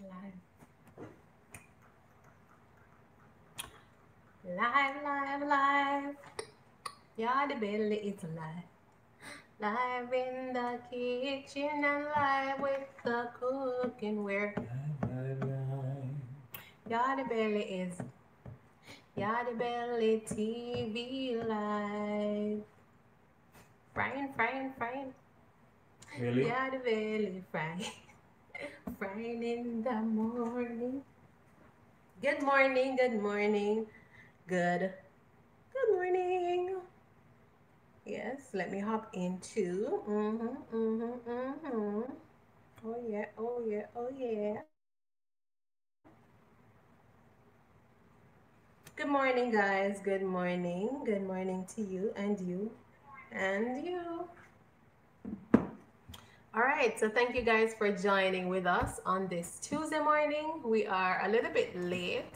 Live. Live, live, live. Yeah, the belly is alive. Live in the kitchen and live with the cooking where Yeah, the belly is Yeah, the belly TV live. Frying, frying, frying. Really? Yeah, the belly frying. frying in the morning. Good morning, good morning. Good. Good morning. Yes, let me hop into. Mm-hmm, mm-hmm, mm-hmm. Oh yeah, oh yeah, oh yeah. Good morning, guys. Good morning. Good morning to you and you and you. All right, so thank you guys for joining with us on this Tuesday morning. We are a little bit late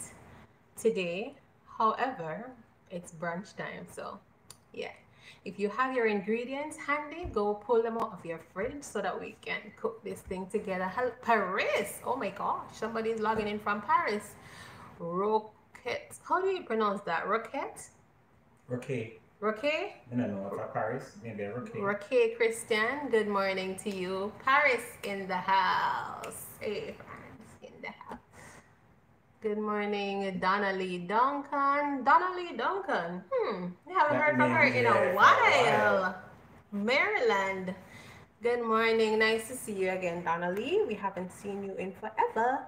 today. However, it's brunch time, so yeah. If you have your ingredients handy, go pull them out of your fridge so that we can cook this thing together. Hello, Paris! Oh my gosh, somebody's logging in from Paris. Roquette. How do you pronounce that? Roquette? Roquette? I don't know if Paris, maybe okay. Roquette Christian, good morning to you. Paris in the house. Hey, Paris in the house. Good morning, Donnelly Duncan. Donnelly Duncan. Hmm, we haven't That heard from her in a for a while. while. Maryland. Good morning. Nice to see you again, Donnelly. We haven't seen you in forever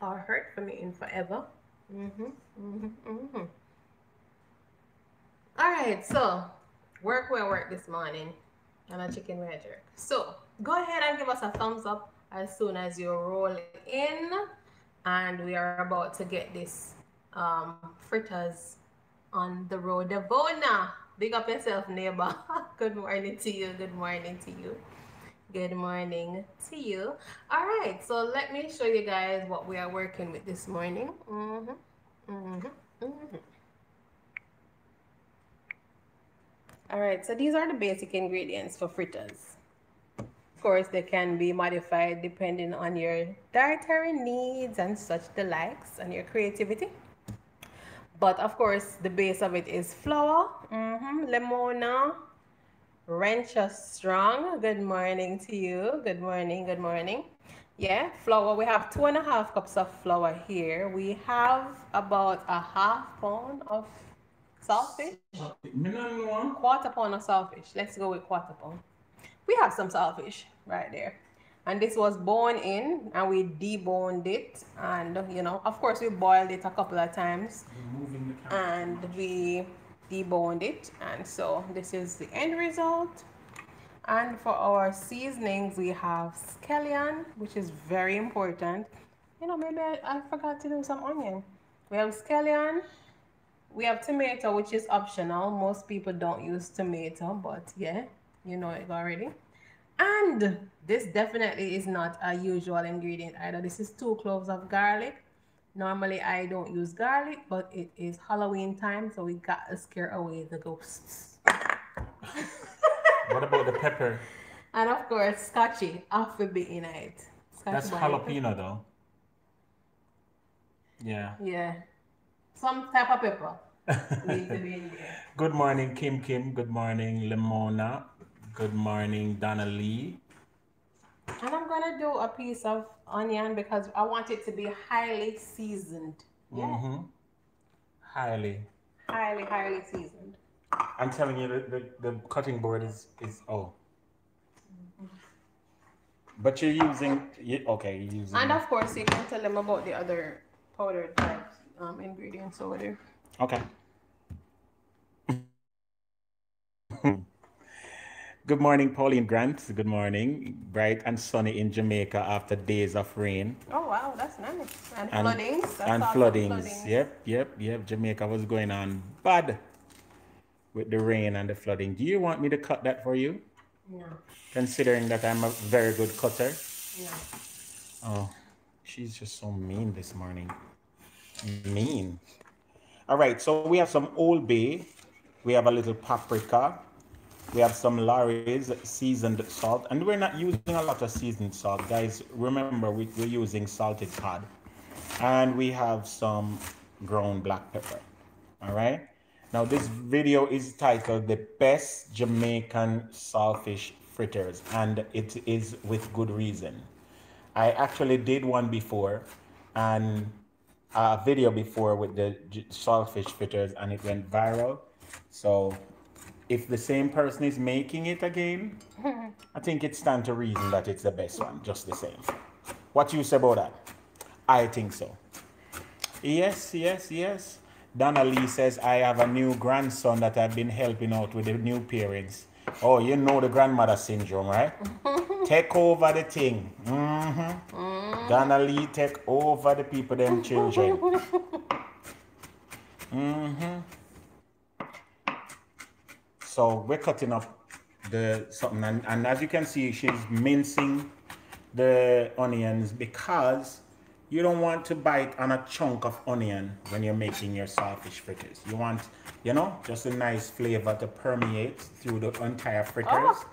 or heard from you in forever. Mm-hmm, mm-hmm, mm-hmm. Right, so work where work this morning and a chicken where. So go ahead and give us a thumbs up as soon as you roll in. And we are about to get this um, fritters on the road. Devona, big up yourself, neighbor. Good morning to you. Good morning to you. Good morning to you. All right, so let me show you guys what we are working with this morning. Mhm, mhm, mhm. All right, so these are the basic ingredients for fritters. Of course, they can be modified depending on your dietary needs and such the likes and your creativity. But of course, the base of it is flour, mhm, lemona, Rencha Strong. Good morning to you. Good morning. Good morning. Yeah, flour. We have two and a half cups of flour here. We have about a half pound of saltfish, Me no know. quarter pound of saltfish. Let's go with quarter pound. We have some saltfish right there. And this was bone in and we deboned it. And, you know, of course, we boiled it a couple of times the and we deboned it and so this is the end result and for our seasonings we have scallion which is very important you know maybe I, I forgot to do some onion we have scallion we have tomato which is optional most people don't use tomato but yeah you know it already and this definitely is not a usual ingredient either this is two cloves of garlic Normally, I don't use garlic, but it is Halloween time, so we got to scare away the ghosts. What about the pepper? And of course, scotchy off the beaten night. Scotchy That's bonnet. jalapeno though. Yeah. Yeah. Some type of pepper needs to be in there. Good morning, Kim Kim. Good morning, Lemona. Good morning, Donna Lee. And I'm gonna do a piece of onion because I want it to be highly seasoned. Yeah, hmm Highly. highly, highly seasoned. I'm telling you, the, the, the cutting board is, is oh. But you're using, you, okay, you're using, And of course, you can tell them about the other powdered types um, ingredients over there. okay. Good morning, Pauline Grant. Good morning. Bright and sunny in Jamaica after days of rain Oh wow, that's nice. And, and, floodings. That's and awesome, floodings. Yep, yep, yep. Jamaica was going on bad with the rain and the flooding. Do you want me to cut that for you? Yeah, Considering that I'm a very good cutter. yeah. Oh, she's just so mean this morning. Mean. All right, so we have some Old Bay. We have a little paprika. We have some Lawry's seasoned salt, and we're not using a lot of seasoned salt, guys. Remember, we, we're using salted cod, and we have some ground black pepper. All right. Now, this video is titled "The Best Jamaican Saltfish Fritters," and it is with good reason. I actually did one before, and a video before with the saltfish fritters, and it went viral. So if the same person is making it again, I think it's time to reason that it's the best one, just the same. What you say about that? I think so. Yes, yes, yes. Donna Lee says, I have a new grandson that I've been helping out with the new parents. Oh, you know the grandmother syndrome, right? take over the thing. Mm-hmm. Mm. Donna Lee take over the people, them children. mm-hmm. So we're cutting up the something, and, and as you can see, she's mincing the onions because you don't want to bite on a chunk of onion when you're making your saltfish fritters. You want, you know, just a nice flavor to permeate through the entire fritters. Oh.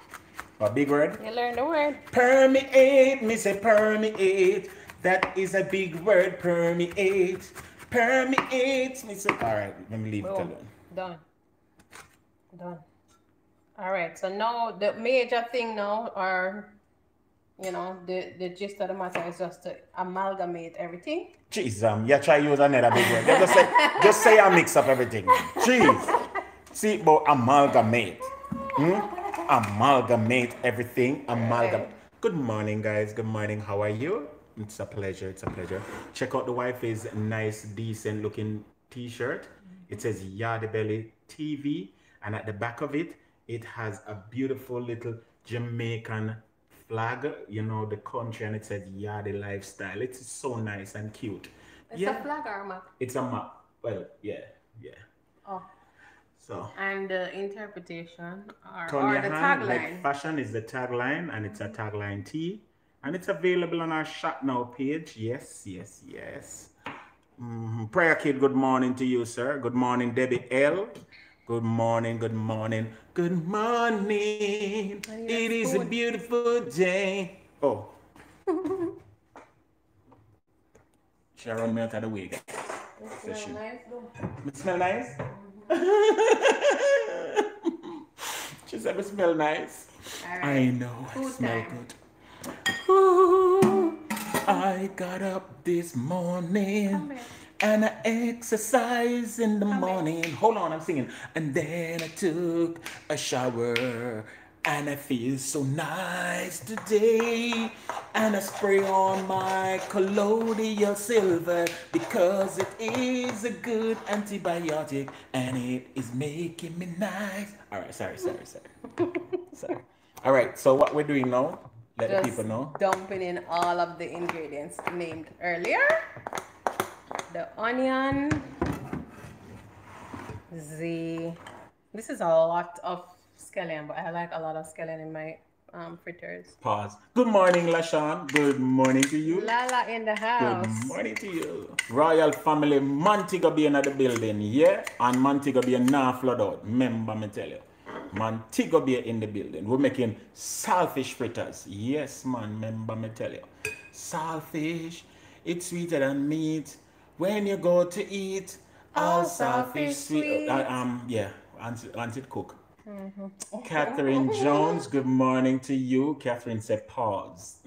A big word? You learned the word. Permeate, me say permeate. That is a big word, permeate. Permeate, me say. All right, let me leave Boom. it alone. Done. Done. All right, so now the major thing now, are, you know, the the gist of the matter is just to amalgamate everything. Jeez, um, yeah, try use another big word. Just say, just say I mix up everything. Jeez. See, but amalgamate. Hmm? Amalgamate everything. Amalgamate. Good morning, guys. Good morning. How are you? It's a pleasure. It's a pleasure. Check out the wife's nice, decent looking t-shirt. It mm-hmm. says Yardie Belly TV, and at the back of it, it has a beautiful little Jamaican flag, you know, the country, and it says Yardie Lifestyle. It's so nice and cute. It's yeah. a flag or a map? It's a map. Well, yeah, yeah. Oh. So. And the interpretation or, the tagline. Like fashion is the tagline, and it's a tagline tee, and it's available on our shop now page. Yes, yes, yes. Mm-hmm. Prayer kid, good morning to you, sir. Good morning, Debbie L. Good morning, good morning, good morning. It is a beautiful day. Oh. Sharon out of the way, It smell nice, though. It smell nice? She said it smell nice. Right. I know, Food I smell time. good. Ooh, I got up this morning and I exercise in the morning. Hold on, I'm singing. And then I took a shower. And I feel so nice today. And I spray on my colloidal silver because it is a good antibiotic and it is making me nice. All right, sorry, sorry, sorry. sorry. All right, so what we're doing now, let Just the people know. Dumping in all of the ingredients named earlier the onion, the, this is a lot of scallion, but I like a lot of scallion in my um, fritters. Pause. Good morning, Lashawn. Good morning to you. Lala in the house. Good morning to you. Royal family, Montego Bay in the building, yeah? And Montego Bay now flood out. Remember me tell you. Montego Bay in the building. We're making saltfish fritters. Yes, man. Remember me tell you. Saltfish, it's sweeter than meat. When you go to eat, all selfish sweet. Uh, um, yeah, Auntie, Cook. Mm-hmm. Catherine Jones, good morning to you. Catherine said pause.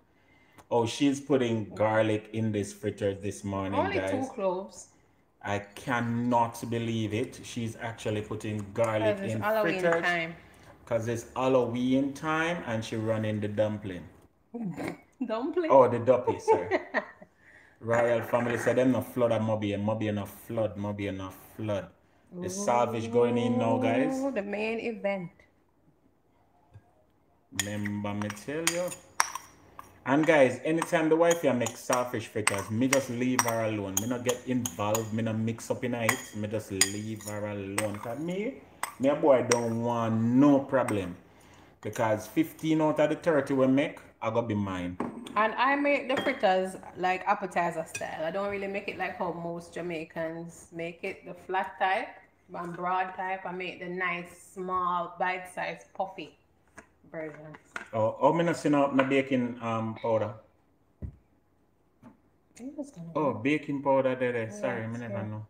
oh, she's putting garlic in this fritter this morning, Only guys. two cloves. I cannot believe it. She's actually putting garlic in Halloween fritters. Because it's Halloween time and she running the dumpling. dumpling? Oh, the duppy, sorry. Royal family said them no flood at MoBay and MoBay enough flood, MoBay enough flood. The Savage going in now, guys. The main event. Remember me tell you. And guys, anytime the wife here make saltfish fritters, me just leave her alone. Me not get involved, me not mix up in it. Me just leave her alone. Cause me, me a boy don't want no problem. Because 15 out of the 30 we make, I gotta be mine. And I make the fritters like appetizer style. I don't really make it like how most Jamaicans make it, the flat type. And broad type. I make the nice, small, bite-sized, puffy version. Oh, oh, me not see no, no baking um powder. Oh, baking powder there. there. Sorry, me never know.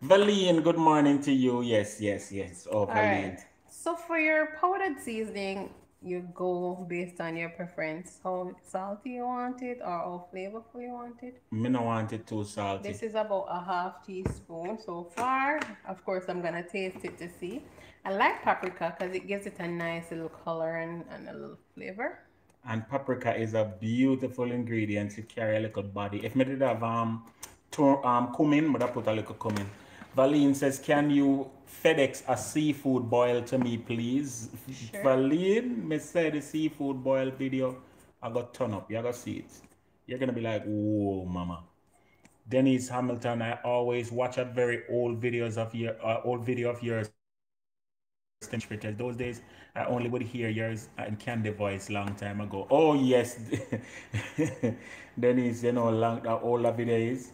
Valine, good morning to you. Yes, yes, yes. Oh, All Valine. right. So for your powdered seasoning, you go based on your preference. How salty you want it or how flavorful you want it. Me no want it too salty. This is about a half teaspoon so far. Of course, I'm gonna taste it to see. I like paprika because it gives it a nice little color and, and a little flavor. And paprika is a beautiful ingredient to carry a little body. If me did have um, to, um cumin, but I put a little cumin. Valine says, "Can you FedEx a seafood boil to me, please?" Sure. Valine, me say the seafood boil video. I got turn up. You gotta see it. You're gonna be like, "Whoa, mama." Denise Hamilton, I always watch a very old videos of your uh, old video of yours. Because those days I only would hear yours and Candy voice long time ago. Oh yes, Denise, you know long how old that video is.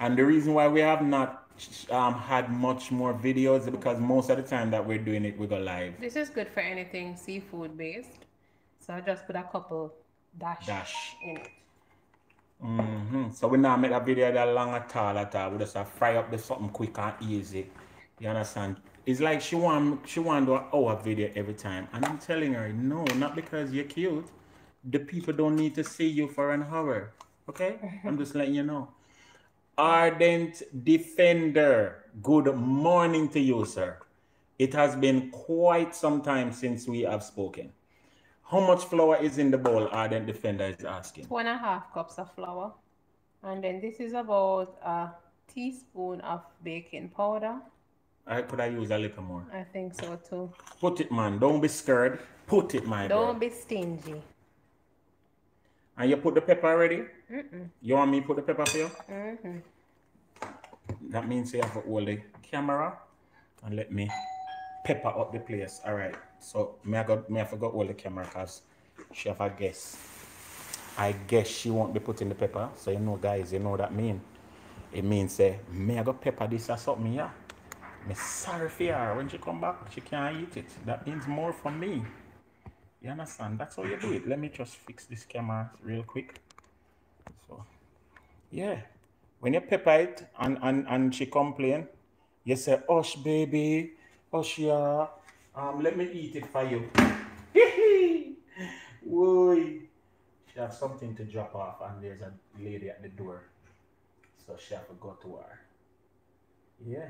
And the reason why we have not um, had much more videos because most of the time that we're doing it, we go live. This is good for anything seafood based. So I just put a couple dash, Dash. in it. hmm So we now make a video that long at all at all. We just uh, fry up the something quick and easy. You understand? It's like she want she want to do an hour video every time. And I'm telling her, no, not because you're cute. The people don't need to see you for an hour. Okay? I'm just letting you know. Ardent Defender, good morning to you, sir. It has been quite some time since we have spoken. How much flour is in the bowl? Ardent Defender is asking. Two and a half cups of flour. And then this is about a teaspoon of baking powder. I could I use a little more. I think so too. Put it, man. Don't be scared. Put it, my Don't girl. be stingy. And you put the pepper already? Mm-mm. You want me to put the pepper for you? Mm-hmm. That means you have to hold the camera and let me pepper up the place. All right. So may I got may I forgot hold the camera because she have a guess. I guess she won't be putting the pepper. So you know, guys, you know what that mean. It means say, may I go pepper this or something, yeah. Me sorry for her. When she come back, she can't eat it. That means more for me. You understand? That's how you do it. Let me just fix this camera real quick. Yeah. When you pepper it and, and, and she complain, you say, Hush, baby. Hush, yeah. Um, let me eat it for you. Whoa. She have something to drop off, and there's a lady at the door. So she have to go to her. Yeah.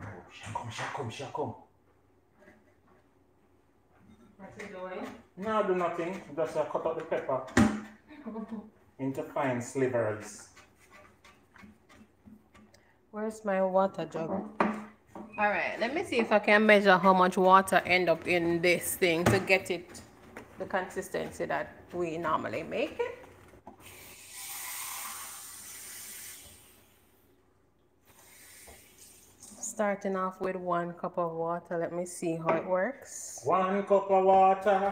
Oh, she come, she come, she come. What's it doing? No, do nothing. Just uh, cut out the pepper into fine slivers. Where's my water jug? All right, let me see if I can measure how much water end up in this thing to get it the consistency that we normally make it. Starting off with one cup of water. Let me see how it works. One cup of water.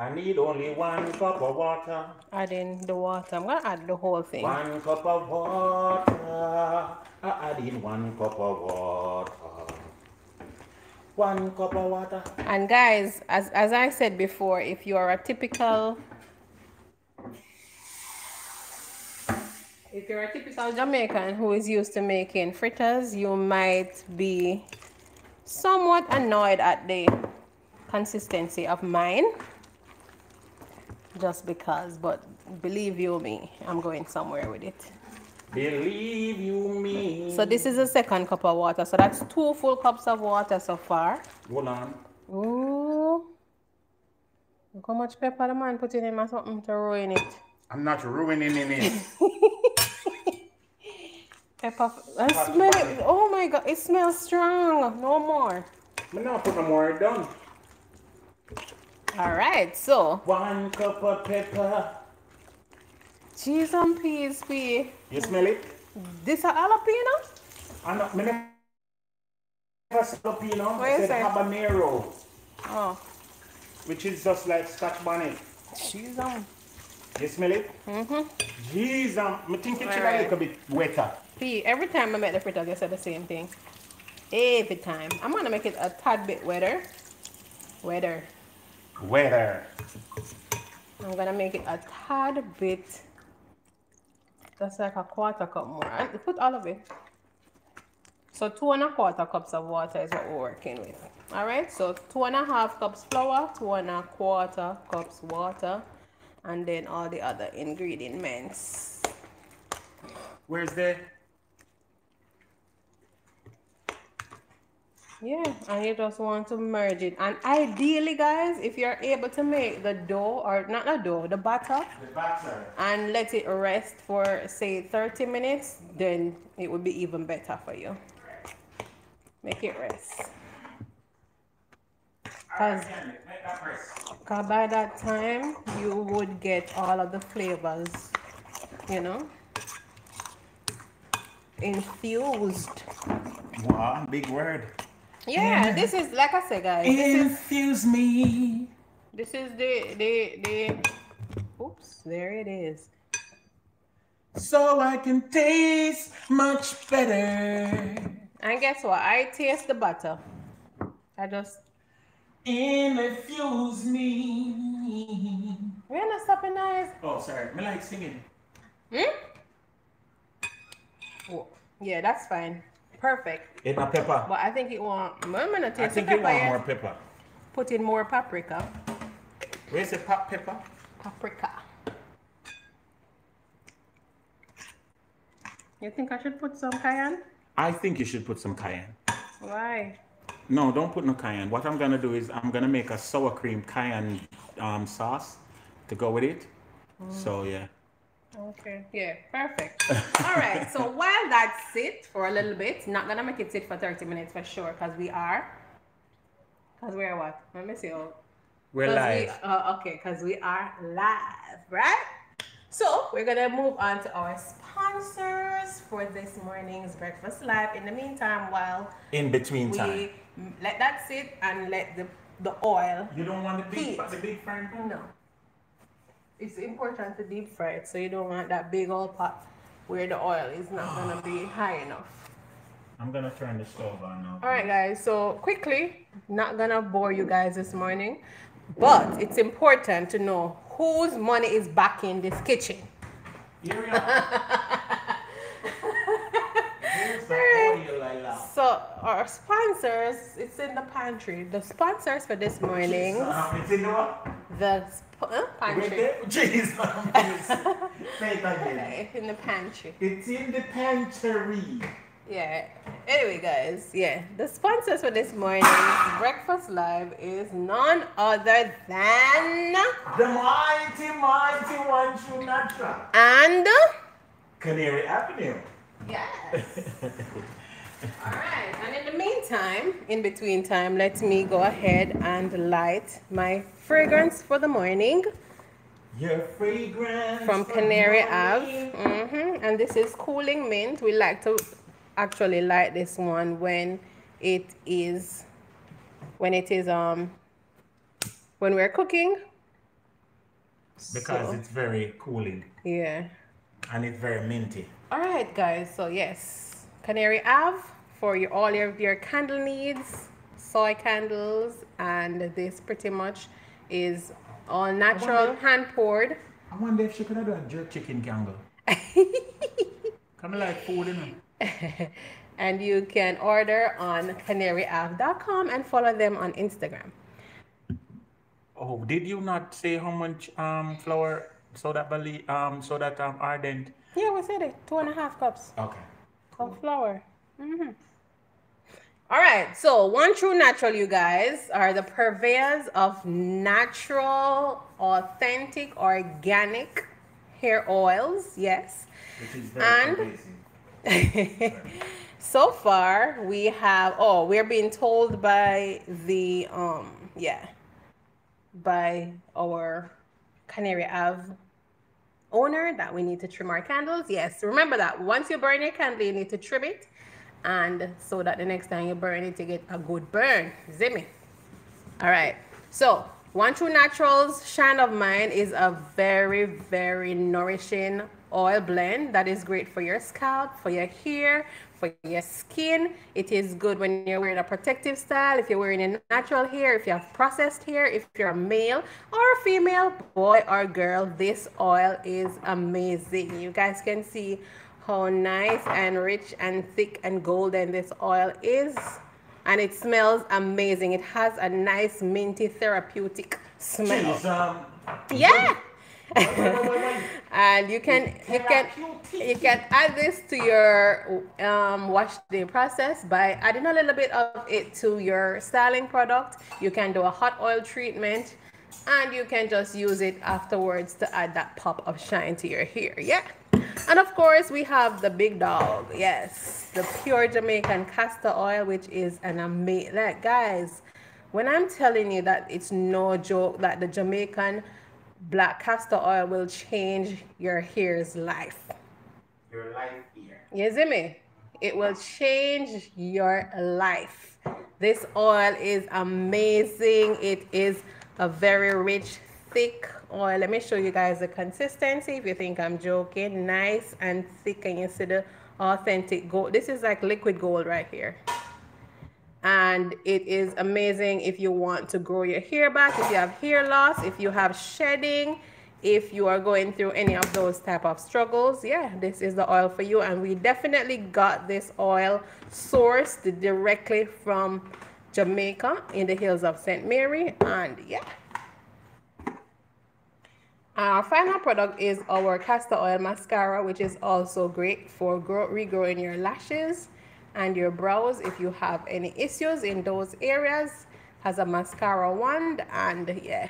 I need only one cup of water. Adding the water. I'm gonna add the whole thing. One cup of water. I add in one cup of water. One cup of water. And guys, as, as I said before, if you are a typical if you're a typical Jamaican who is used to making fritters, you might be somewhat annoyed at the consistency of mine. Just because, but believe you me, I'm going somewhere with it. Believe you me. So this is the second cup of water. So that's two full cups of water so far. Hold on. Ooh. Look how much pepper the man put in him or something to ruin it. I'm not ruining it. Pepper. I smell it. Oh my god, it smells strong. No more. I'm not put no more done. All right, so One cup of pepper. cheese and peas, pea. You smell it? This a jalapeno? I know, not, me never jalapeno. What I said habanero, Oh, which is just like Scotch bonnet. cheese and You smell it? Mm-hmm. Jeez, um, I think it should Alright. a little bit wetter. See, every time I make the fritters, I say the same thing. Every time. I'm gonna make it a tad bit wetter. Wetter. Wetter. I'm gonna make it a tad bit. That's like a quarter cup more. And put all of it. So two and a quarter cups of water is what we're working with. All right. So two and a half cups flour, two and a quarter cups water, and then all the other ingredients. Where's the Yeah, and you just want to merge it. And ideally, guys, if you're able to make the dough or not the dough, the batter, the batter? and let it rest for say 30 minutes, then it would be even better for you. Make it rest. Cause, Make that press. Cause by that time you would get all of the flavors, you know, infused. Wow, big word. Yeah, this is like I said, guys. This is Infuse me. this is the the the. Oops, there it is. So I can taste much better. And guess what? I taste the butter. I just Infuse me. we're not stopping guys. Oh, sorry. Me like singing. Hmm? Oh, yeah, that's fine. Perfect. It my pepper. But I think it want. I'm gonna I taste the think you want yeah. more pepper. Put in more paprika. Where's the pop pepper? Paprika. You think I should put some cayenne? I think you should put some cayenne. Why? No, don't put no cayenne. What I'm gonna do is I'm gonna make a sour cream cayenne um, sauce to go with it. So yeah. Okay. Yeah, perfect. All right. So while that sit for a little bit, not gonna make it sit for 30 minutes for sure, because we are. Because we're what? Let me see. Oh, We're live. We, uh, okay, because we are live, right? So we're gonna move on to our sponsors for this morning's breakfast live. In the meantime, while In between we time. let that sit and let the the oil. You don't want the Heat. big, the big frying pan? No, it's important to deep fry it, so you don't want that big old pot where the oil is not gonna be high enough. I'm gonna turn the stove on now. All right, guys. So quickly, not gonna bore you guys this morning, but it's important to know whose money is back in this kitchen. Here we are. Here's the oil I. So our sponsors, it's in the pantry. The sponsors for this morning, Uh, it's in the what? The sp- pantry. there? Jeez, please. Say it again. Okay, in the pantry. It's in the pantry. Yeah. Anyway, guys, yeah, the sponsors for this morning's breakfast live is none other than The mighty, mighty one true natural. and Canary Avenue. yes. All right. And in the meantime, in between time, let me go ahead and light my fragrance for the morning Your fragrance from Canary. Ave. hmm And this is cooling mint. We like to actually light this one when it is when it is um when we're cooking. Because So, it's very cooling yeah. and it's very minty. All right, guys. So yes, Canary Ave for your all your your candle needs, soy candles, and this pretty much is all natural, hand poured. I wonder if she could have done jerk chicken candle. Come like food, know. and you can order on canaryave.com and follow them on Instagram. Oh, did you not say how much um flour so that belly um so that um ardent? Yeah, we said it. Two and a half cups Okay. of flour. Mhm. All right, so One True Natural, you guys, are the purveyors of natural, authentic, organic hair oils. Yes. Which is And- so far, we have, oh, we're being told by the, um, yeah, by our Canary Ave owner that we need to trim our candles. Yes, remember that once you burn your candle, you need to trim it, and so that the next time you burn it, you get a good burn. Zimmy. All right. So One True Naturals Shine of Mine is a very, very nourishing oil blend that is great for your scalp, for your hair, for your skin. It is good when you're wearing a protective style, if you're wearing a natural hair, if you have processed hair, if you're a male or a female, boy or girl, this oil is amazing. You guys can see how nice and rich and thick and golden this oil is and it smells amazing. It has a nice minty therapeutic smell. Jeez, um, Yeah. and you can you can you can add this to your um, wash day process by adding a little bit of it to your styling product. You can do a hot oil treatment and you can just use it afterwards to add that pop of shine to your hair. Yeah. And of course, we have the big dog. Yes, the pure Jamaican castor oil, which is an amazing. Like, guys, when I'm telling you that it's no joke that the Jamaican black castor oil will change your hair's life. your life here. You see me? It will change your life. This oil is amazing. It is a very rich, thick oil. Let me show you guys the consistency. If you think I'm joking, nice and thick, and you see the authentic gold. This is like liquid gold right here. And it is amazing if you want to grow your hair back, if you have hair loss, if you have shedding, if you are going through any of those type of struggles yeah this is the oil for you and we definitely got this oil sourced directly from jamaica in the hills of st mary and yeah our final product is our castor oil mascara which is also great for grow, regrowing your lashes and your brows if you have any issues in those areas has a mascara wand and yeah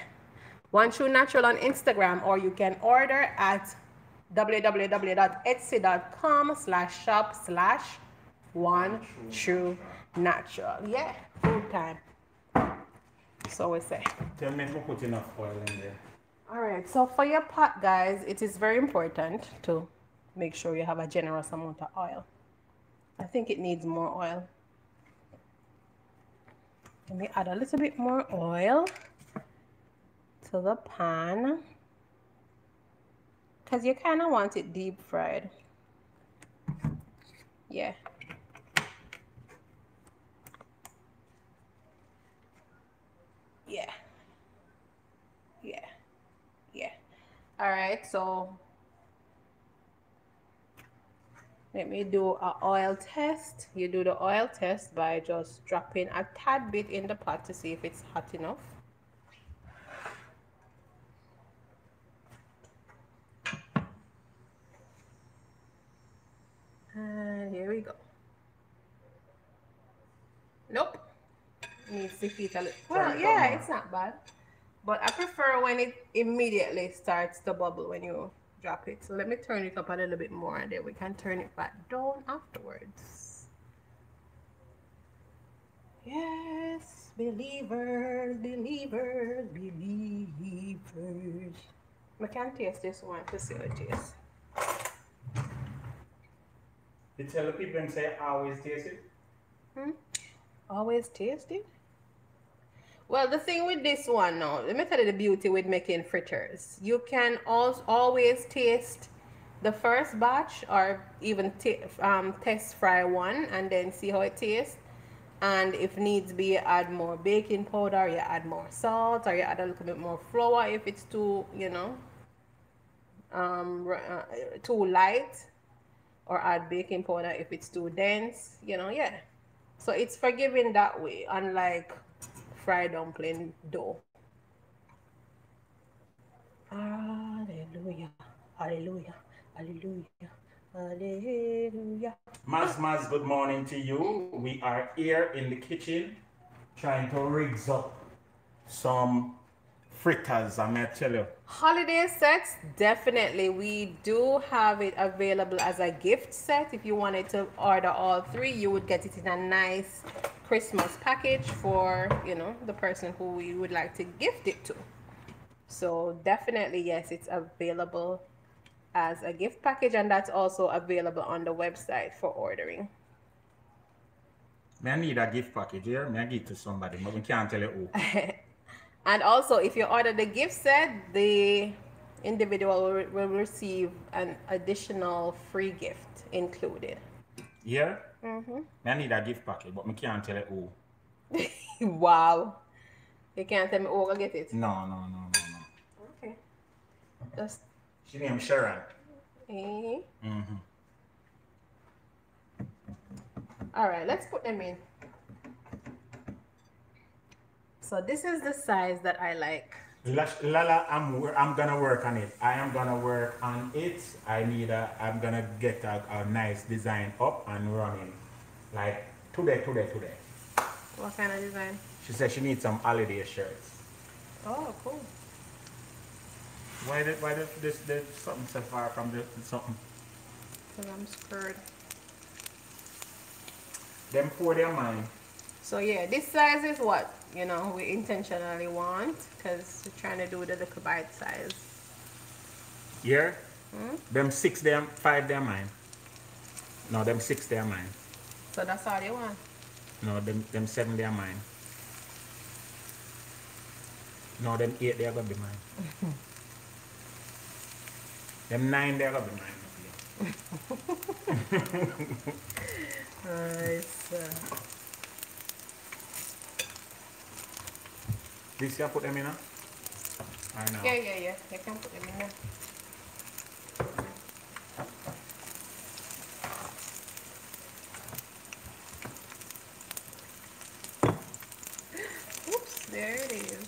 one True Natural on Instagram, or you can order at www.etsy.com slash shop slash One True Natural. Yeah, full time. So we say. Tell me if we put enough oil in there. All right, so for your pot, guys, it is very important to make sure you have a generous amount of oil. I think it needs more oil. Let me add a little bit more oil to the pan because you kind of want it deep fried. Yeah. Yeah. Yeah. Yeah. All right, so let me do a oil test. You do the oil test by just dropping a tad bit in the pot to see if it's hot enough. And here we go. Nope. Needs to heat a little. Well, yeah, it's not bad. But I prefer when it immediately starts to bubble when you drop it. So let me turn it up a little bit more and then we can turn it back down afterwards. Yes, believers, believers, believers. I can taste this one to see how it tastes. You tell the people and say, always taste it. Hmm? Always taste it. Well, the thing with this one now, let me tell you the beauty with making fritters. You can also always taste the first batch or even um, test fry one and then see how it tastes. And if needs be, add more baking powder, you add more salt, or you add a little bit more flour if it's too, you know, um, uh, too light, or add baking powder if it's too dense, you know, yeah. So it's forgiving that way, unlike fried dumpling dough. Hallelujah, hallelujah, hallelujah, hallelujah. Maz Maz, good morning to you. We are here in the kitchen trying to rig up some fritters. I'm gonna tell you. Holiday sets, definitely. We do have it available as a gift set. If you wanted to order all three, you would get it in a nice Christmas package for, you know, the person who you would like to gift it to. So definitely, yes, it's available as a gift package and that's also available on the website for ordering. May I need a gift package here? May I give it to somebody? But we can't tell you who. And also, if you order the gift set, the individual will, will receive an additional free gift included. Yeah? Mm-hmm. I need a gift packet, but I can't tell it who. wow. You can't tell me who will get it? No, no, no, no, no. Okay. Just. She named Sharon. Eh? Mm-hmm. All right, let's put them in. So this is the size that I like. Lala, I'm I'm gonna work on it. I am gonna work on it. I need a. I'm gonna get a, a nice design up and running, like today, today, today. What kind of design? She said she needs some holiday shirts. Oh, cool. Why did why did this this something so far from the something? Because I'm scared. Them four, they're mine. So yeah, this size is what you know we intentionally want because we're trying to do the little bite size. Yeah. Hmm? Them six, them five, they're mine. No, them six, they're mine. So that's all they want. No, them them seven, they're mine. No, them eight, they're gonna be mine. them nine, they're gonna be mine. nice. This you put them in now? I know. Yeah, yeah, yeah. You can put them in there. Oops, there it is.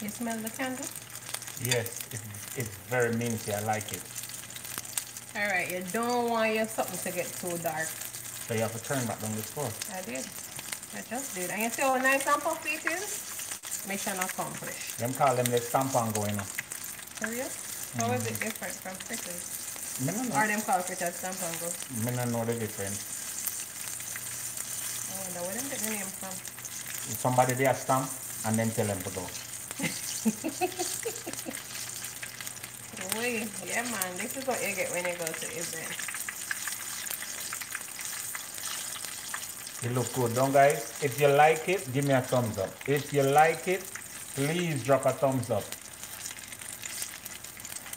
You smell the candle? Yes, it's, it's very minty. I like it. Alright, you don't want your something to get too dark. So you have to turn back on the stove. I did. I just did. And you see how nice and puffy it is? Mission accomplished. Them call them the stamp and going on. Serious? How mm. is it different from fritters? Me no know. Or them call fritters stamp and go? Me no know the difference. I wonder where them get the name from. Somebody there stamp and then tell them to go. Wait, yeah man, this is what you get when you go to events. It look good, don't guys? If you like it, give me a thumbs up. If you like it, please drop a thumbs up.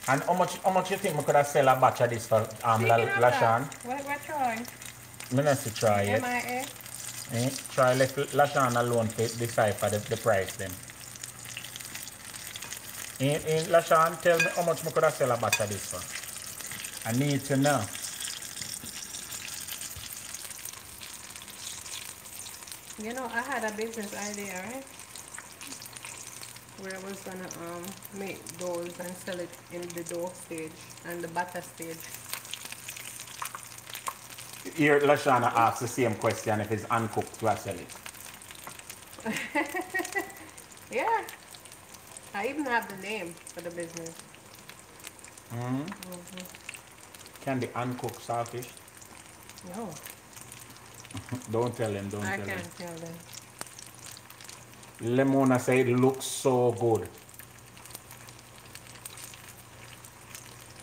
And how much how much you think we could have sell a batch of this for um La, Lashan? What we're trying? Me not to try it. Eh? Try let Lashan alone to decipher the, the price then. In, in Lashan, tell me how much we could have sell a batch of this for. I need to know. You know, I had a business idea, right? Where I was gonna um make those and sell it in the dough stage and the butter stage. Here, Lashana asks the same question if it's uncooked, do I sell it? yeah. I even have the name for the business. Mm -hmm. Mm -hmm. Can the uncooked saltfish? No. Don't tell them, don't I tell them. Can't tell them. Lemona say it looks so good.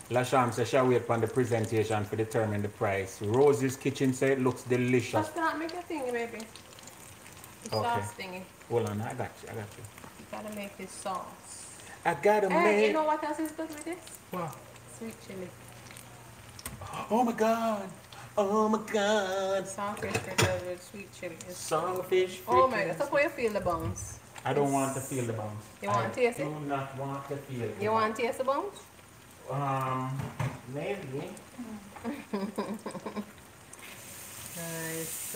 Lasham says she'll wait on the presentation to determine the price. Rose's Kitchen say it looks delicious. Just not make a thingy, baby. The okay. sauce thingy. Hold on, I got you, I got you. You gotta make this sauce. I gotta hey, make... you know what else is good with this? What? Sweet chili. Oh my God. Oh my god. Saltfish fritters with sweet chili. Saltfish fritters. Oh my god, that's where you feel the bones. I don't it's... want to feel the bones. You want to taste it? I do not want to feel You want to taste the bones? Um, maybe. nice.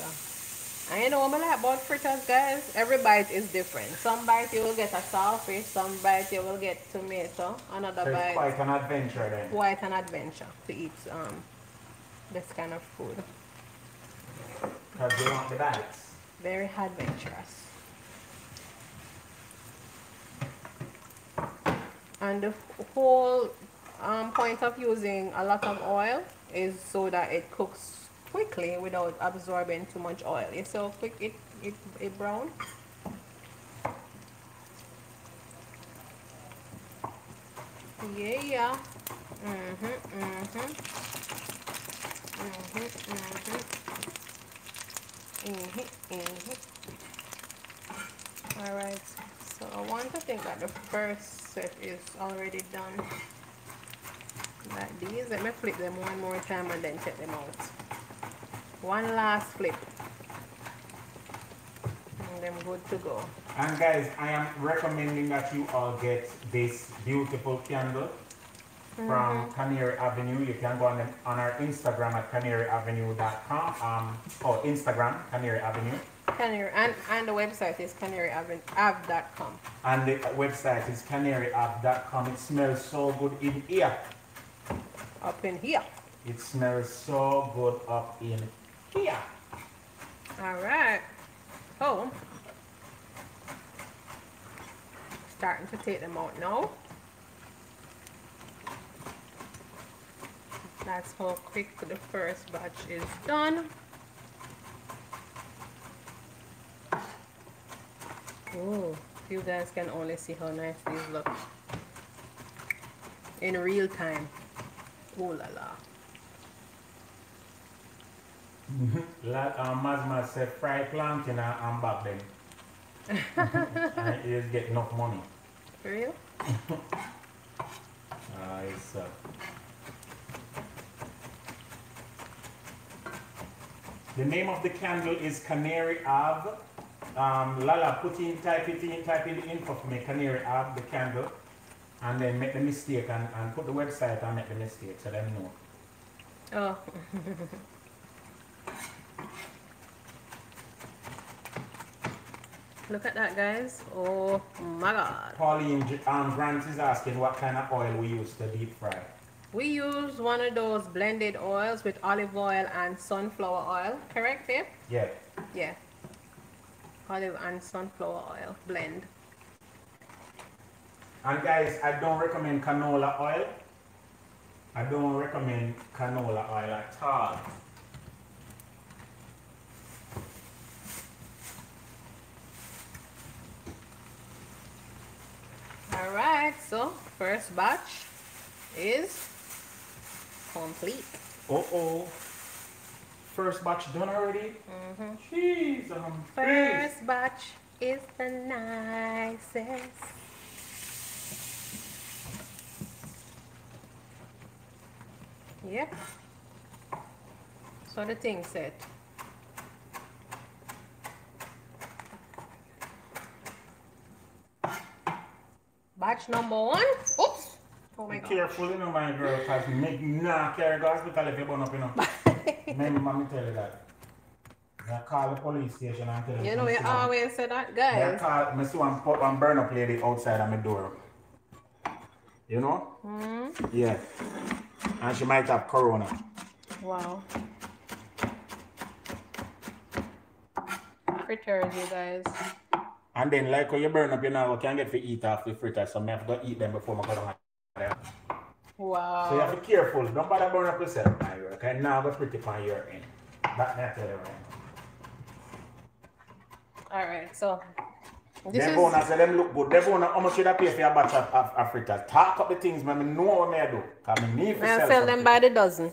And you know what I like about fritters, guys? Every bite is different. Some bite you will get a saltfish, some bite you will get tomato, another so bite. quite an adventure then. Quite an adventure to eat um this kind of food. Because they want the bites. Very adventurous. And the whole um, point of using a lot of oil is so that it cooks quickly without absorbing too much oil. It's so quick it, it, it brown. Yeah, yeah. Mm-hmm, mm-hmm. Mm-hmm, mm-hmm. Mm-hmm, mm-hmm. All right, so I want to think that the first set is already done. Like these, let me flip them one more time and then check them out. One last flip. And them good to go. And guys, I am recommending that you all get this beautiful candle from Canary Avenue. You can go on, them, on our Instagram at canaryavenue.com. Um, oh, Instagram, Canary Avenue. Canary, and, and the website is canaryave.com. And the website is canaryab.com. It smells so good in here. Up in here. It smells so good up in here. All right. Oh. Starting to take them out now. That's how quick the first batch is done. Oh, you guys can only see how nice these look in real time. Oh la la. Like um, Mazma said, fry plantain and and back then. and you just get enough money. For real? Uh, it's, uh, the name of the candle is Canary Ave. Um, Lala, put in, type it in, type in the info for me, Canary Ave, the candle, and then make the mistake and, and put the website and make the mistake so them know. Oh. Look at that, guys. Oh my God. Pauline um, Grant is asking what kind of oil we use to deep fry. We use one of those blended oils with olive oil and sunflower oil, correct, babe? Yeah. Yeah. Olive and sunflower oil blend. And guys, I don't recommend canola oil. I don't recommend canola oil at all. All right, so first batch is complete. Uh oh. First batch done already? Mhm. Jeez, I'm First batch is the nicest. Yeah. So the thing said. Batch number one. Oops. Oh my Be god. careful, you know, my girl, because me nah carry go hospital if you burn up, you know. Remember, mommy tell you that. I call the police station and tell them. You know, we always say that, I guys. call, me see one, put one burn up lady outside of my door. You know? Hmm. Yeah. And she might have corona. Wow. Fritters, you guys. And then, like when you burn up, you know, you can't get to eat off the fritter, so I have to eat them before I go down there. So you have to be careful. Don't bother burn up yourself, my girl. Okay, now go pretty on your end. That I tell you right now. All right, so this Them is gonna say them look good. Them gonna how much should I pay for your batch of, of, of fritters? Talk up the things, man. I know what I do. Cause me need to sell, sell them by the dozen.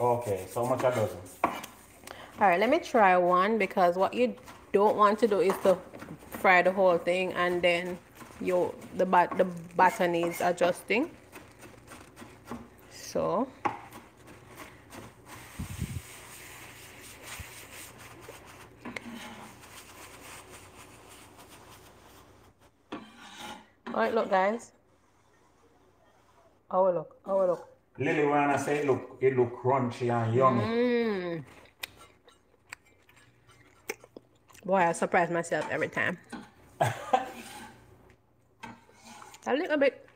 Okay, so how much a dozen? All right, let me try one because what you don't want to do is to fry the whole thing and then you the bat the batter needs adjusting. So All right, look, guys. Oh, look. Oh, look. Lily wanna say it look it look crunchy and yummy. Mmm. Boy, I surprise myself every time. A little bit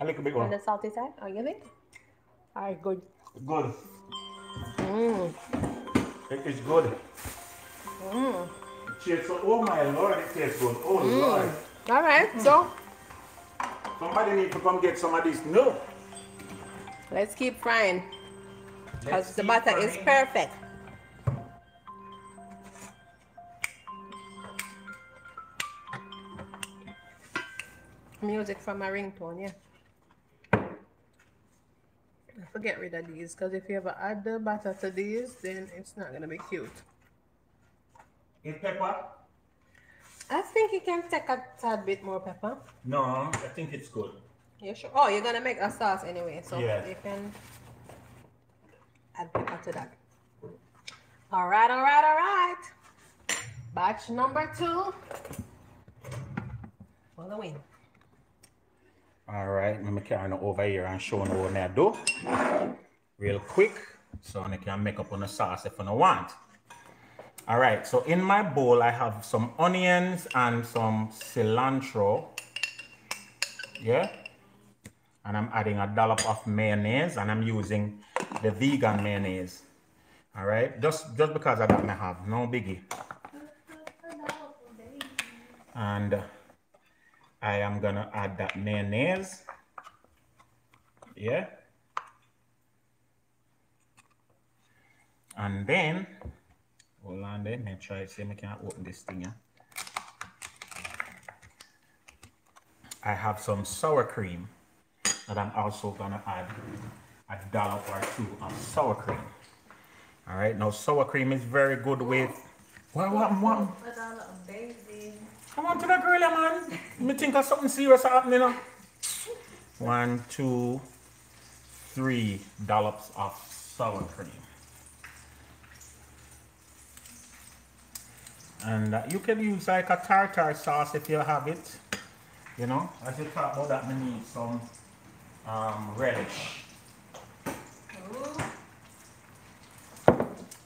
A little bit on one. the salty side, oh, you think? Alright, good. Good. Mmm. It is good. Mmm. Cheers. So, oh my lord, it tastes good. Oh mm. lord. Alright, so Somebody need to come get some of this. No. let's keep frying because the keep butter is perfect. Music from my ringtone, yeah. I forget rid of these because if you ever add the butter to these, then it's not gonna be cute. In pepper. I think you can take a tad bit more pepper. No, I think it's good. You sure? Oh, you're gonna make a sauce anyway, so Yeah. you can add pepper to that. All right, all right, all right. Batch number two. For the win. All right, let me carry it over here and show you what I do. Real quick, so I can make up on the sauce if I want. All right, so in my bowl, I have some onions and some cilantro. Yeah. And I'm adding a dollop of mayonnaise and I'm using the vegan mayonnaise. All right, just, just because I have, no biggie. And I am gonna add that mayonnaise. Yeah. And then, hold on there, me try to see I can open this thing. Yeah? I have some sour cream that I'm also gonna add a dollop or two of sour cream. All right, now sour cream is very good with, what, what, what? Come on to the grill, man. Me think of something serious happening now. One, two, three dollops of sour cream. And uh, you can use like a tartar sauce if you have it. You know, as you talk about that, we need some um, relish. Ooh.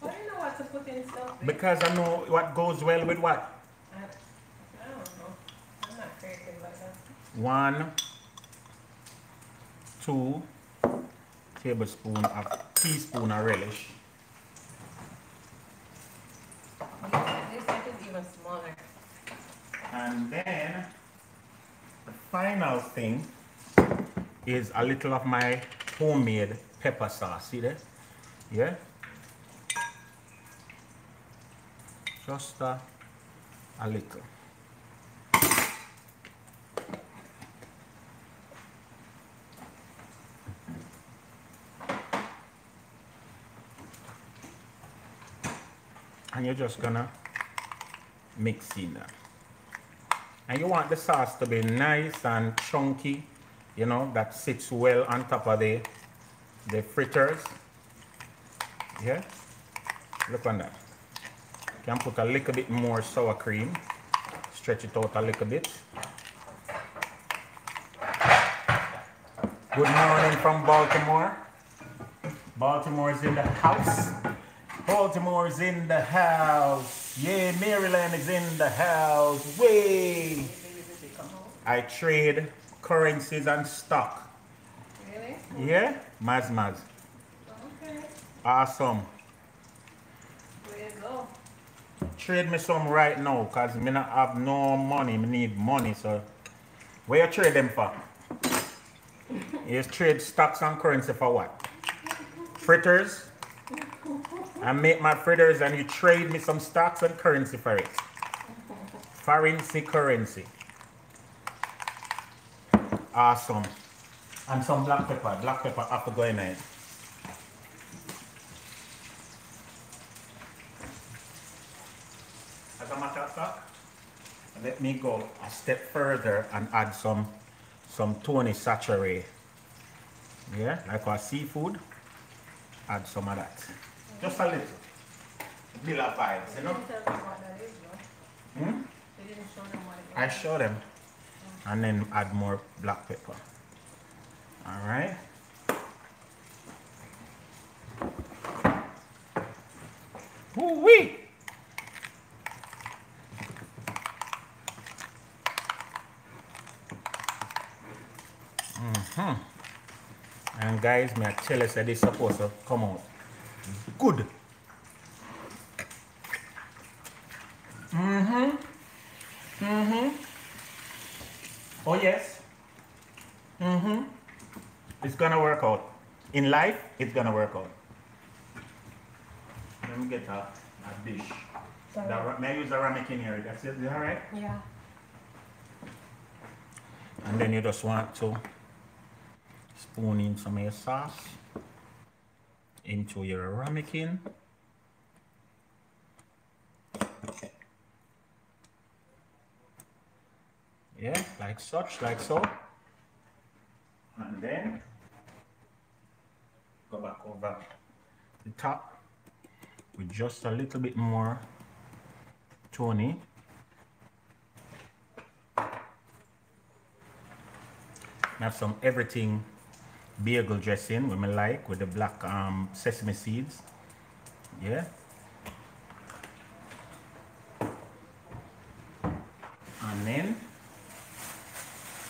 Why do you know what to put in stuff? Because I know what goes well with what? I, I don't know. I'm not creative like that. One, two tablespoon of teaspoon of relish. This even smaller. And then the final thing is a little of my homemade pepper sauce. See there? Yeah? Just uh, a little. And you're just gonna mix in. And you want the sauce to be nice and chunky, you know, that sits well on top of the, the fritters. Yeah? Look on that. you Can put a little bit more sour cream. Stretch it out a little bit. Good morning from Baltimore. Baltimore is in the house. Baltimore is in the house. Yeah, Maryland is in the house. Way. I trade currencies and stock. Really? Yeah? Maz Maz. Okay. Awesome. There you go. Trade me some right now, cause me not have no money. Me need money, so where you trade them for? You trade stocks and currency for what? Fritters? I make my fritters and you trade me some stocks and currency for it. Currency, currency. Awesome. And some black pepper. Black pepper have to go in. As a matter of fact, let me go a step further and add some some Tony Chachere. Yeah, like our seafood. Add some of that. Just a little. Bill of vibes, you know? Is? Hmm? I show them. And then add more black pepper. Alright. Woo-wee! Mhm. And guys, may I tell you this supposed to come out good. Mm-hmm. Mm-hmm. Oh yes. Mm-hmm. It's gonna work out. In life, it's gonna work out. Let me get a, a dish. Sorry. The may I use a ramekin here? That's it. Is that right? Yeah. And then you just want to spoon in some of your sauce into your ramekin. Yeah, like such, like so. And then go back over the top with just a little bit more Tony. Have some everything bagel dressing me like with the black um, sesame seeds. Yeah. And then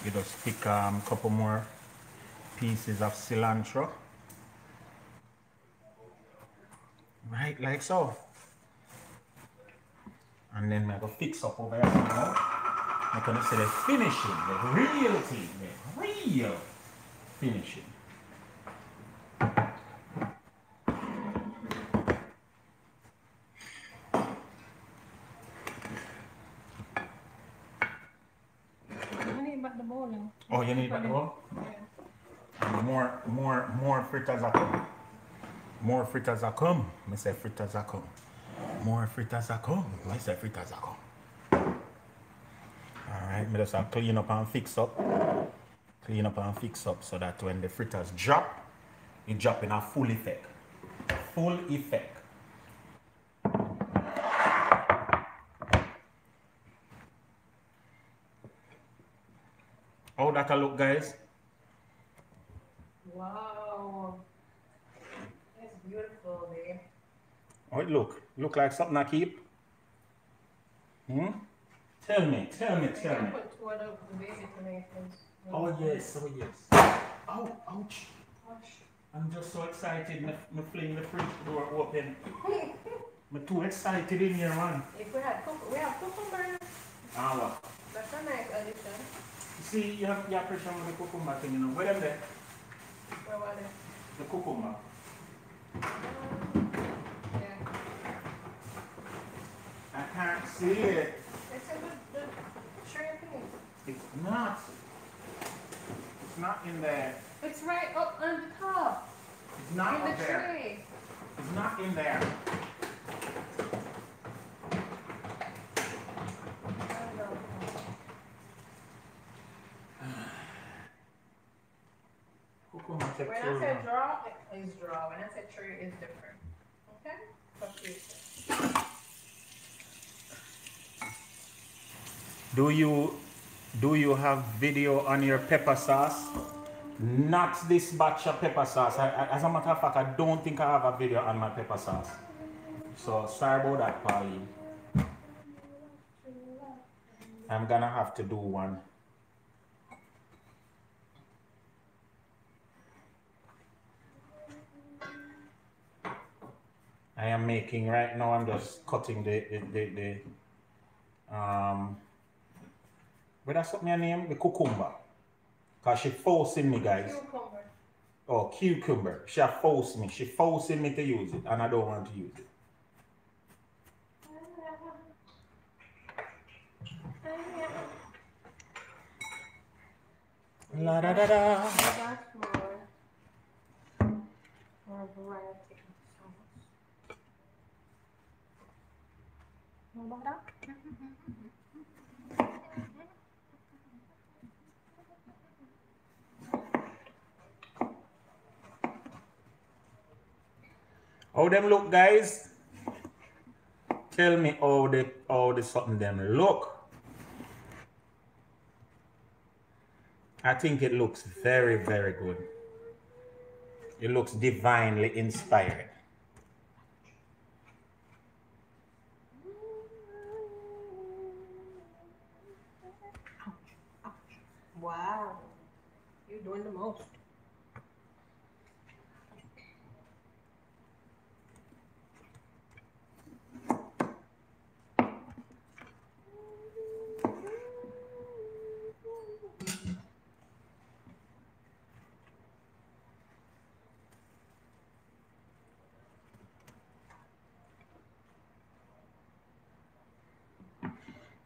you just pick a um, couple more pieces of cilantro. Right, like so. And then I go fix up over here now. I'm gonna say the finishing, the real thing, the real finishing. Oh, you need back the bowl? Yeah. More, more, more fritters are come. More fritters are come. I say fritters are come. More fritters are come. I say fritters are come. Alright, me just clean up and fix up. Clean up and fix up so that when the fritters drop, it drop in a full effect. Full effect. How that look guys? Wow. That's beautiful, babe. How it look? Look like something I keep? Hmm? Tell me, tell me, tell me. Put two of the baby tomatoes. Oh yes, oh yes. Ow, ouch. I'm just so excited. Me, me fling the fridge door open. I'm too excited in here, man. If we had we have cucumber. Ah, what? That's a nice addition. See, you have, you have pressure on the cucumber thing, you know. Where are they? Where was they? The cucumber. Yeah. I can't see it. It's in the, the tray thing. It's not. It's not in there. It's right up on the top. It's not in up the there. tray. It's not in there. I don't know. When I long. said draw, it is draw. When I said tray, it's different. Okay? Do you do you have video on your pepper sauce? Not this batch of pepper sauce. I, I- as a matter of fact, I don't think I have a video on my pepper sauce. So sorry about that, Pauline. I'm gonna have to do one. I am making right now. I'm just cutting the the, the, the um. But that's what my name the cucumber. Cause she forcing me, guys. Cucumber. Oh, cucumber. She forced me. She forcing me to use it, and I don't want to use it. La da da da. More. More variety of sauce. How them look, guys? Tell me how the how the something them look. I think it looks very, very good. It looks divinely inspired. Wow. You're doing the most.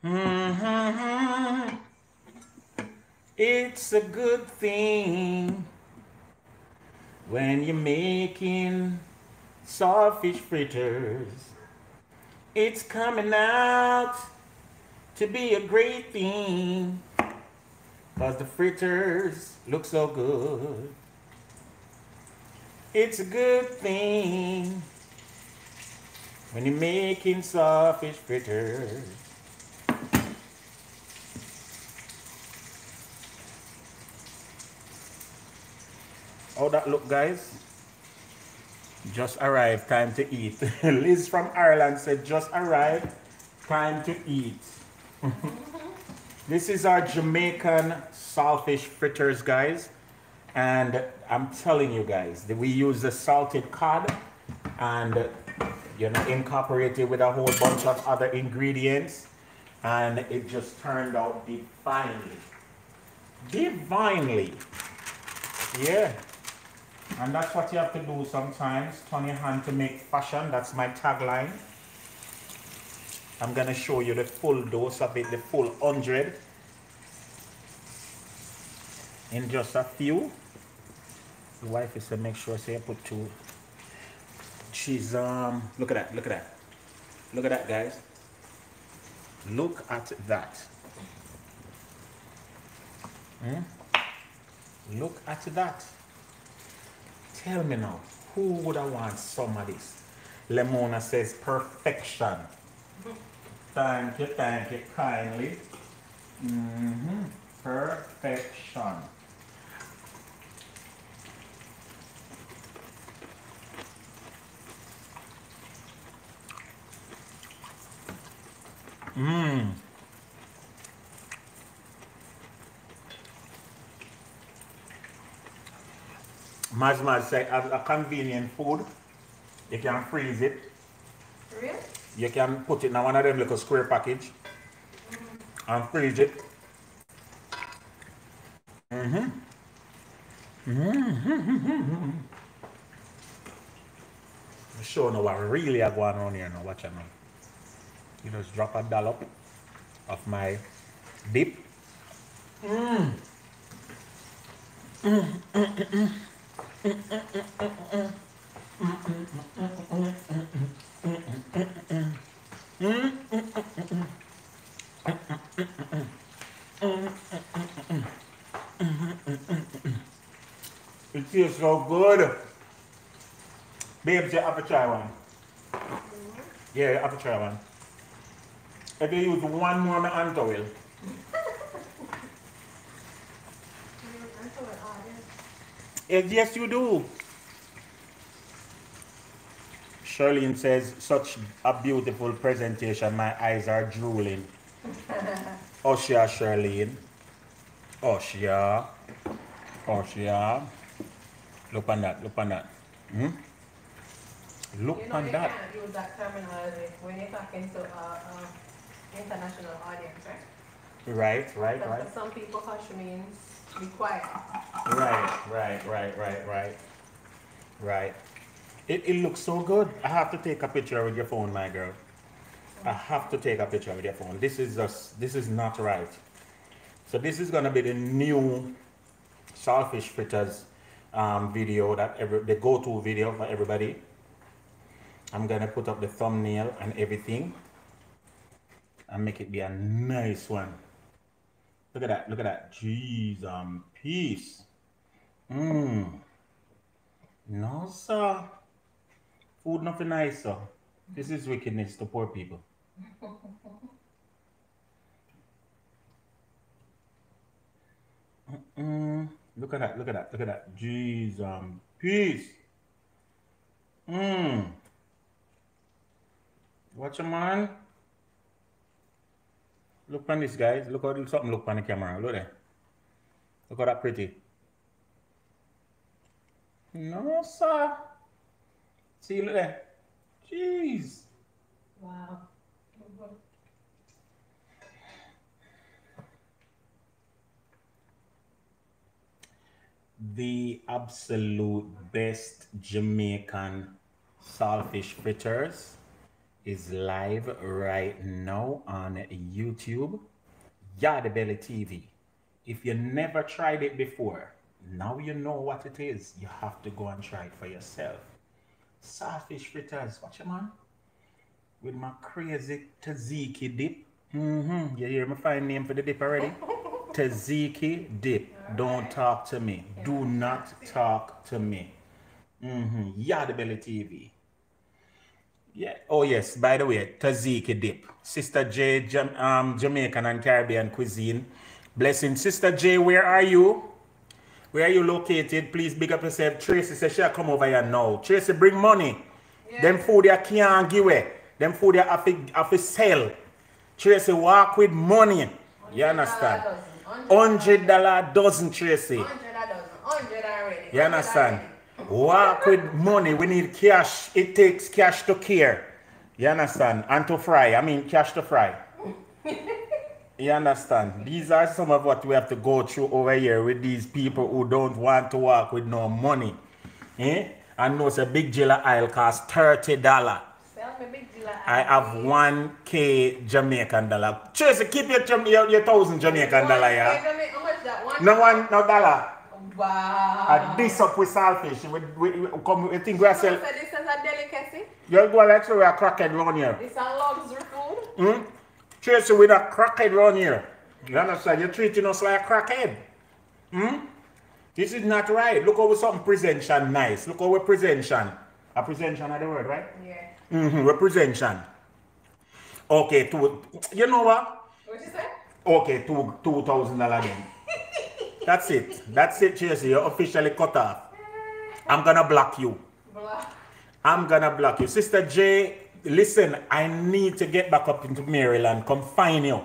Mhm. It's a good thing when you're making saltfish fritters. It's coming out to be a great thing Cause the fritters look so good. It's a good thing when you're making sawfish fritters. How that look, guys? Just arrived, time to eat. Liz from Ireland said, just arrived, time to eat. this is our Jamaican saltfish fritters, guys. And I'm telling you guys, that we use the salted cod and you know, incorporated with a whole bunch of other ingredients. And it just turned out divinely. Divinely. Yeah. And that's what you have to do sometimes. Turn your hand to make fashion. That's my tagline. I'm going to show you the full dose of it, the full 100 in just a few. The wife is to make sure say I put two. She's um look at that, look at that. Look at that guys. Look at that. Hmm? Look at that. Tell me now, who would I want some of this? Lemona says perfection. Thank you, thank you kindly. Mm-hmm. Perfection. Mmm. Mazmaz say as a convenient food, you can freeze it. Really? You can put it in one of them little square package mm and freeze it. Mm-hmm. Mm-hmm. Show now what really are going on here now. Watch out now. You just drop a dollop of my dip. Mmm. Mm, mm, mm, it feels so good. Babes, you have to try one. Yeah, you have to try one. If you use one more my hand towel. Yes, you do. Charlene says, such a beautiful presentation. My eyes are drooling. Oshia, Charlene. Oshia. Oshia. Look on that, look on that. Hmm? Look you know, on you that. can't use that terminology when you're talking to an uh, international audience, right? Right, right, But right. for some people, hush means be quiet. Right, right, right, right, right. Right. It, it looks so good. I have to take a picture with your phone, my girl. I have to take a picture with your phone. This is just, this is not right. So this is gonna be the new saltfish fritters um, video that every, the go-to video for everybody. I'm gonna put up the thumbnail and everything and make it be a nice one. Look at that, look at that. Jeez, um, peace. Mmm. No, sir. Food nothing nice, sir. This is wickedness to poor people. Mm-mm. Look at that, look at that, look at that. Jeez, um, peace. Mmm. Watch your man. Look on this, guys. Look how something look on the camera. Look there. Look how that pretty. No, sir. See, look there. Jeez. Wow. The absolute best Jamaican saltfish fritters is live right now on YouTube, Yardie Belly TV. If you never tried it before, now you know what it is. You have to go and try it for yourself. Saltfish fritters, watch your man. With my crazy tzatziki dip. Mm-hmm. You hear my fine name for the dip already? tzatziki dip. Don't talk to me. Do not talk to me. Mm-hmm. Yardie Belly TV. Yeah. Oh yes. By the way, tzatziki dip. Sister J, Jam- um, Jamaican and Caribbean cuisine. Blessing, Sister J. Where are you? Where are you located? Please big up yourself. Tracy says she'll come over here now. Tracy, bring money. Them food you can't give away. Them food you have to, have to sell. Tracy, walk with money. You understand? Hundred dollar dozen, Tracy. Hundred dollar dozen. Hundred already. You understand? Walk with money. We need cash. It takes cash to care. You understand? And to fry. I mean, cash to fry. You understand? These are some of what we have to go through over here with these people who don't want to work with no money. Eh? And know it's a big jilla oil cost $30. Sell me big deal. I have 1K Jamaican dollar. Tracy, keep your, your, your thousand Jamaican dollar, yeah? How much that one? No one, no dollar. Wow. I this up with saltfish. We, we, we, come, we think we are So sell. this is a delicacy. You're going like so we are crackhead round here. It's a luxury food. Hmm? Tracy, we're not crackhead round here. You understand? You're treating us like a crackhead. Hmm? This is not right. Look we something presentation nice. Look we presentation. A presentation of the word, right? Yeah. Mm-hmm. Representation. Okay, two, you know what? What you say? Okay, two two thousand dollar then. That's it. That's it, Tracy. You're officially cut off. I'm gonna block you. I'm gonna block you. Sister J, listen, I need to get back up into Maryland. Come find you.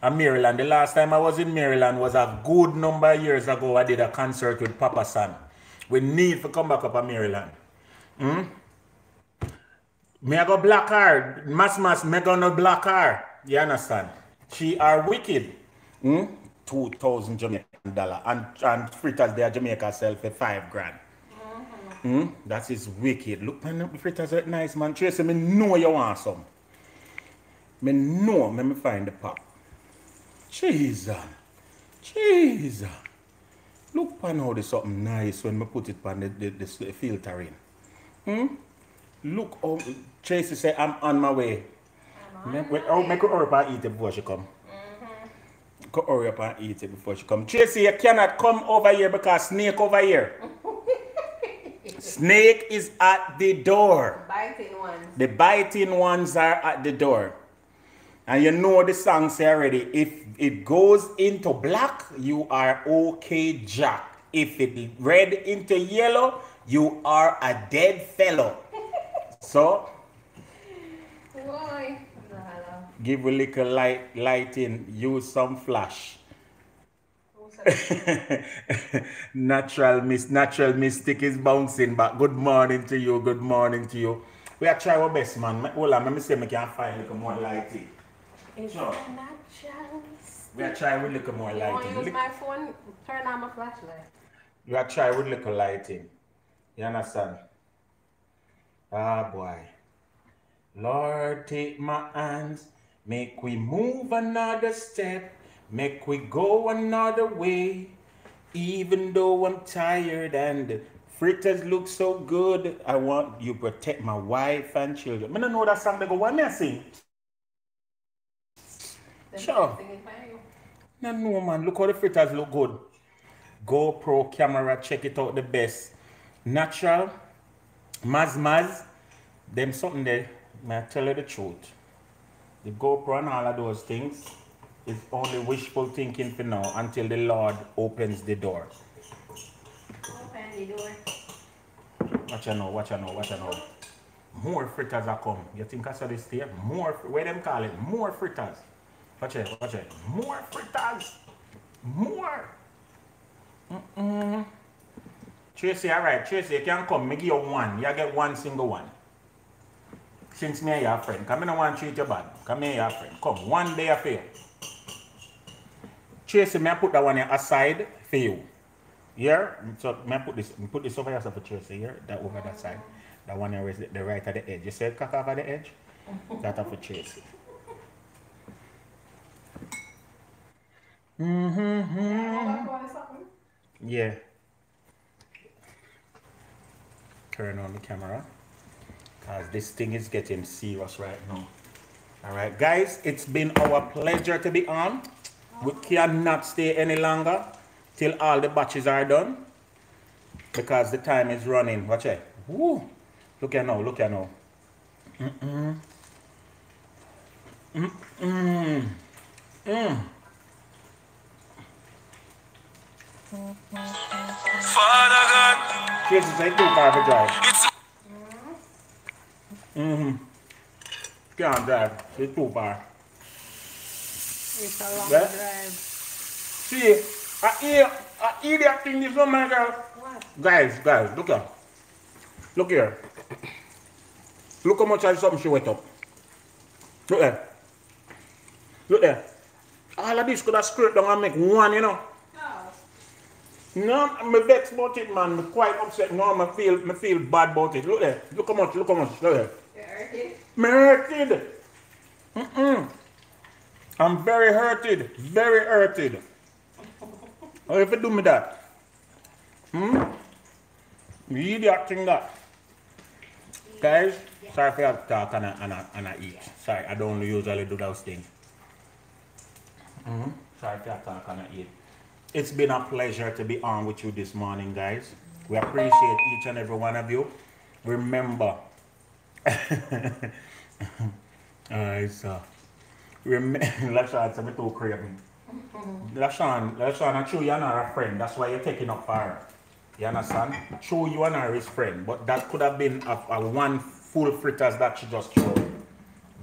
I'm Maryland. The last time I was in Maryland was a good number of years ago. I did a concert with Papa San. We need to come back up to Maryland. Hmm? Me I go black her. Mass mass me gonna black her. You understand? She are wicked. Hmm? Two thousand Jamaican dollar. And and fritters there Jamaica sell for five grand. Hmm? That is wicked. Look, man, the fritters are nice, man. Tracy, me know you want some. Me know. Let me find the pop. Jesus. Jesus. Look pan how there's something nice when me put it on the, the, the filtering. Hmm? Look how Tracy say I'm on my way. Make, wait, oh, make her up and eat it before she come. Go hurry up and eat it before she come. Tracy, you cannot come over here because snake over here. snake is at the door. Biting ones. The biting ones are at the door. And you know the song say already, if it goes into black, you are okay, Jack. If it red into yellow, you are a dead fellow. so Why? Give a little light lighting, use some flash. Natural miss natural mystic is bouncing back. Good morning to you, good morning to you. We are trying our best, man. Hold on, let me see if I can find a little more lighting. It's Sure. natural We are trying with a little more You want to lighting. use my phone? Turn on my flashlight. You are trying with a little lighting. You understand? Ah boy. Lord, take my hands, make we move another step, make we go another way. Even though I'm tired and fritters look so good, I want you protect my wife and children. I don't know that song they go, what me I sing? Then Sure. sing it by you. No, no, man. Look how the fritters look good. GoPro camera, check it out the best. Natural, Maz Maz, them something there. May I tell you the truth? The GoPro and all of those things is only wishful thinking for now until the Lord opens the door. Open the door. Watch you know, watch you know, watch you know. More fritters are come. You think I saw this here? More, where them call it? More fritters. Watch it, watch it. More fritters. More. Mm-mm. Tracy, all right, Tracy, you can come. Me give you one. You get one single one. Since me your friend. Come in and want to treat you bad. Come here, your friend. Come, one day feel. Tracy, may I put that one here aside for you? Here, so I put this put this over yourself for Chase here, that over that side. That one here is the, the right at the edge. You it cock off the edge? That for Tracy. Mm-hmm. Is? Yeah. Turn on the camera. Cause this thing is getting serious right now. Alright, guys, it's been our pleasure to be on. We cannot stay any longer till all the batches are done because the time is running. Watch it. Woo. Look at now, look at now. Mm-mm. Mm-mm. Mm. Father God. Jesus too far for drive. Mm-hmm. Can't drive. It's too far. It's a long Yeah? drive. See, I hear, I hear that thing this my girl. What? Guys, guys, look here. Look here. Look how much of something she wet up. Look there. Look there. All of this could have scraped down and make one, you know. No, I'm vexed about it, man. I'm quite upset. No, I feel, I feel bad about it. Look there. Look how much, look how much. Look there. Hurted. Mm-mm. I'm very hurted. Very hurted. How if you do me that? Hmm? You idiot thing that. Guys, sorry for your talk and I, and, I, and I eat. Sorry, I don't usually do those things. Mm-hmm. Sorry for your talk and I eat. It's been a pleasure to be on with you this morning, guys. We appreciate each and every one of you. Remember, Alright, so. Lashawn, say me too crazy. Lashawn, Lashawn, I'm sure you're not a friend. That's why you're taking up for her. You understand? True, you and her is friend, but that could have been a, a one full fritters that she just threw.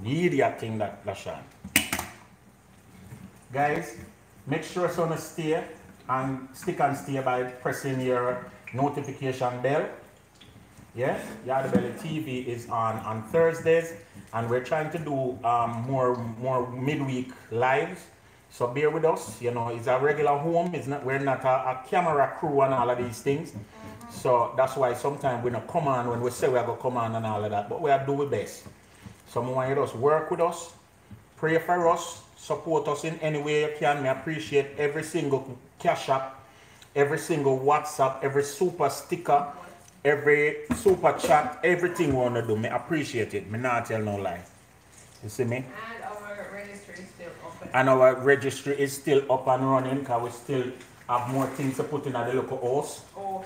The idiot thing that Lashawn. Guys, make sure it's on a stay and stick and stay by pressing your notification bell. Yes, Yardie Belly TV is on on Thursdays, and we're trying to do um, more more midweek lives. So bear with us. You know, it's a regular home. It's not we're not a, a camera crew and all of these things. So that's why sometimes we don't come on when we say we're gonna come on and all of that, but we are do our best. So I want you to just work with us, pray for us, support us in any way you can. We appreciate every single cash app, every single WhatsApp, every super sticker, every super chat, everything we wanna do. Me appreciate it. Me not tell no lie. You see me? And our registry is still open. And our registry is still up and running because we still have more things to put in at the local house. Oh,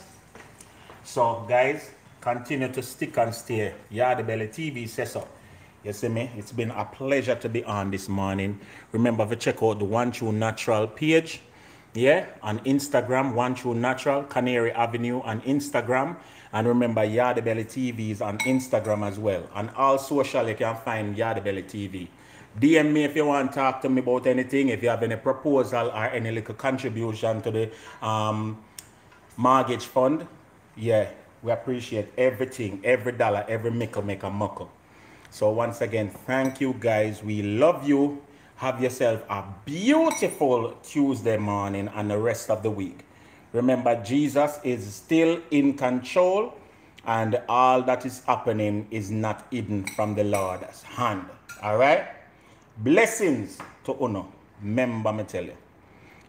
So guys, continue to stick and stay. Yardie Belly TV says so. You see me? It's been a pleasure to be on this morning. Remember to check out the One True Natural page. Yeah, on Instagram, One True Natural, Canary Avenue on Instagram. And remember, Yardie Belly TV is on Instagram as well. On all social, you can find the TV. DM me if you want to talk to me about anything, if you have any proposal or any little contribution to the um, mortgage fund. Yeah, we appreciate everything, every dollar, every mickle make a muckle. So once again, thank you guys. We love you. Have yourself a beautiful Tuesday morning and the rest of the week. Remember, Jesus is still in control and all that is happening is not hidden from the Lord's hand. All right? Blessings to Uno. Remember me tell you.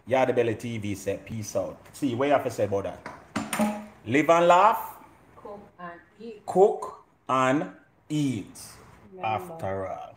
Yardie Belly TV said peace out. See, what you have to say about that? Live and laugh, cook and eat. cook and eat. Remember. After all.